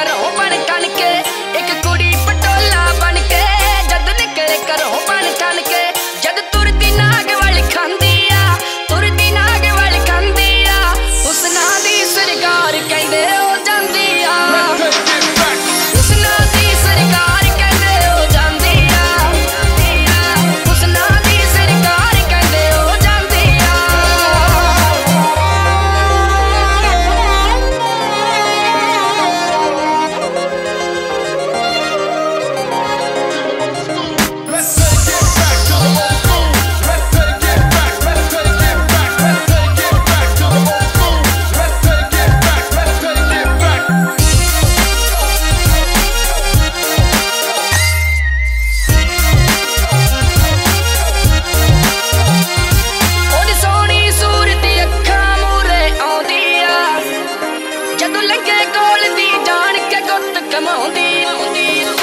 ਘਰੋਂ ਬਣ ਕਣ ਕੇ ਇੱਕ ਕੁੜੀ ਕੋਲ ਦੀ ਜਾਣ ਕੇ ਗੁੱਤ ਕਮਾਉਂਦੀ। ਜਦ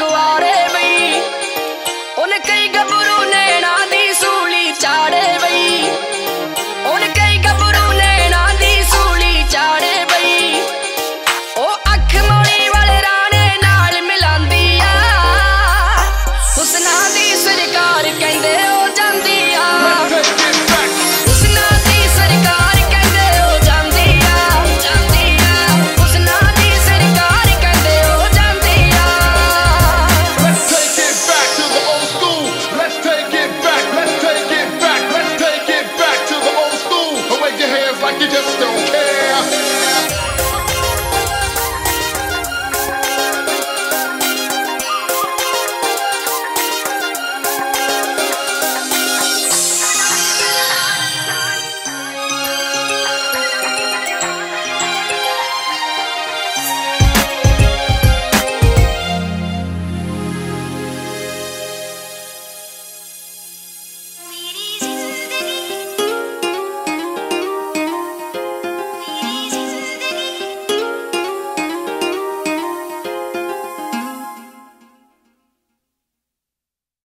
go out